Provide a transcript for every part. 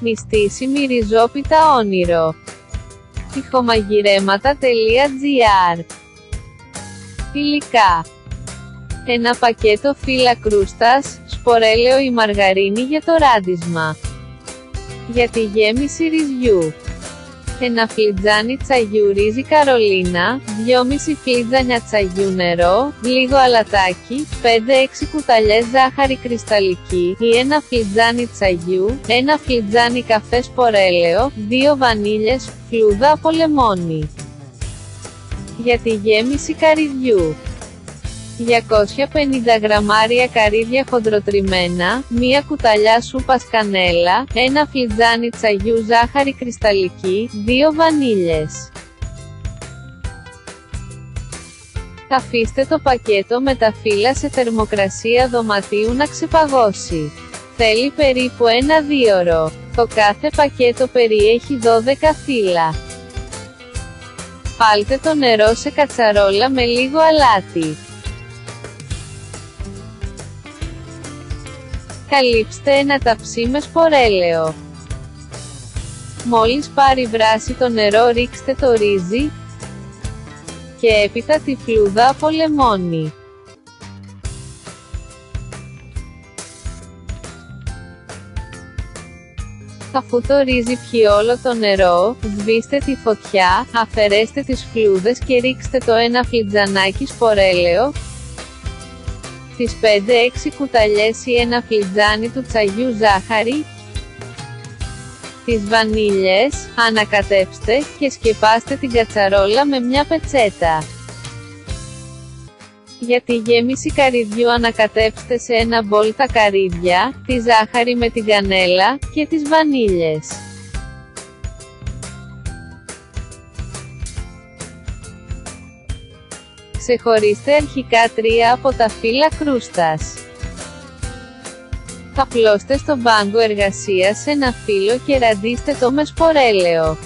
Μυστήσιμη ριζόπιτα όνειρο. Τυχομαγειρέματα.gr Υλικά Ένα πακέτο φύλλα κρούστας, σπορέλαιο ή μαργαρίνη για το ράντισμα. Για τη γέμιση ρυζιού. Ένα φλιτζάνι τσαγιού ρύζι καρολίνα, 2,5 φλιτζάνια τσαγιού νερό, λίγο αλατάκι, 5-6 κουταλιές ζάχαρη κρυσταλλική ή ένα φλιτζάνι τσαγιού, ένα φλιτζάνι καφέ σπορέλαιο, 2 βανίλιες, φλούδα από λεμόνι. Για τη γέμιση καρυδιού. 250 γραμμάρια καρύδια χοντροτριμμένα, μία κουταλιά σούπας κανέλα, ένα φλιτζάνι τσαγιού ζάχαρη κρυσταλλική, δύο βανίλιες. Αφήστε το πακέτο με τα φύλλα σε θερμοκρασία δωματίου να ξεπαγώσει. Θέλει περίπου ένα δίωρο. Το κάθε πακέτο περιέχει 12 φύλλα. Πάλτε το νερό σε κατσαρόλα με λίγο αλάτι. Καλύψτε ένα ταψί με σπορέλαιο. Μόλις πάρει βράση το νερό ρίξτε το ρύζι και έπειτα τη φλούδα από λεμόνι. Αφού το ρύζι πιει όλο το νερό, σβήστε τη φωτιά, αφαιρέστε τις φλούδες και ρίξτε το ένα φλιτζανάκι σπορέλαιο, τις 5-6 κουταλιές ή ένα φλιτζάνι του τσαγιού ζάχαρη, τις βανίλιες, ανακατέψτε και σκεπάστε την κατσαρόλα με μια πετσέτα. Για τη γέμιση καρυδιού ανακατέψτε σε ένα μπολ τα καρύδια, τη ζάχαρη με την κανέλα και τις βανίλιες. Ξεχωρίστε αρχικά τρία από τα φύλλα κρούστας. Απλώστε στο μπάγκο εργασίας ένα φύλλο και ραντίστε το με σπορέλαιο.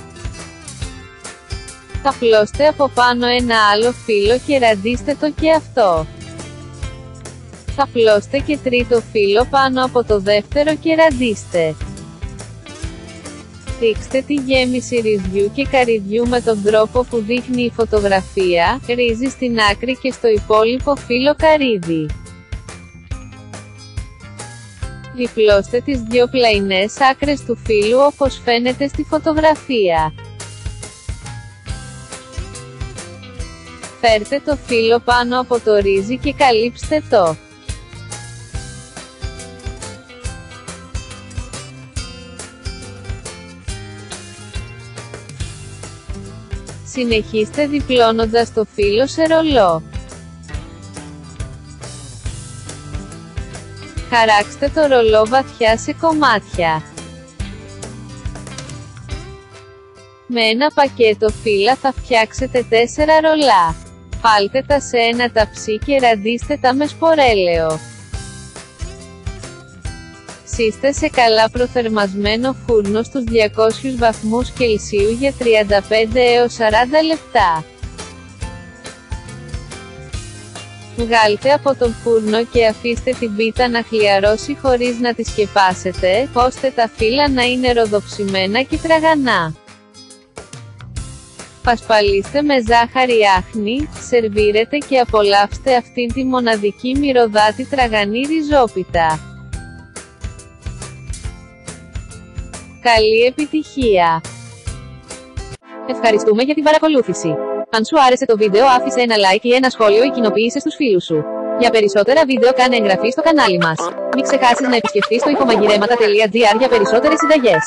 Απλώστε από πάνω ένα άλλο φύλλο και ραντίστε το και αυτό. Απλώστε και τρίτο φύλλο πάνω από το δεύτερο και ραντίστε. Ρίξτε τη γέμιση ρυζιού και καρυδιού με τον τρόπο που δείχνει η φωτογραφία, ρύζι στην άκρη και στο υπόλοιπο φύλλο καρύδι. Διπλώστε τις δύο πλαϊνές άκρες του φύλλου όπως φαίνεται στη φωτογραφία. Φέρτε το φύλλο πάνω από το ρύζι και καλύψτε το. Συνεχίστε διπλώνοντας το φύλλο σε ρολό. Χαράξτε το ρολό βαθιά σε κομμάτια. Με ένα πακέτο φύλλα θα φτιάξετε 4 ρολά. Πάλτε τα σε ένα ταψί και ραντίστε τα με σπορέλαιο. Ψήστε σε καλά προθερμασμένο φούρνο στους 200 βαθμούς Κελσίου για 35 έως 40 λεπτά. Βγάλτε από τον φούρνο και αφήστε την πίτα να χλιαρώσει χωρίς να τη σκεπάσετε, ώστε τα φύλλα να είναι ροδοψημένα και τραγανά. Πασπαλίστε με ζάχαρη άχνη, σερβίρετε και απολαύστε αυτήν τη μοναδική μυρωδάτη τραγανή ριζόπιτα. Καλή επιτυχία! Ευχαριστούμε για την παρακολούθηση. Αν σου άρεσε το βίντεο άφησε ένα like ή ένα σχόλιο ή κοινοποίησε στους φίλους σου. Για περισσότερα βίντεο κάνε εγγραφή στο κανάλι μας. Μην ξεχάσεις να επισκεφτείς το ηχομαγειρέματα.gr για περισσότερες συνταγές.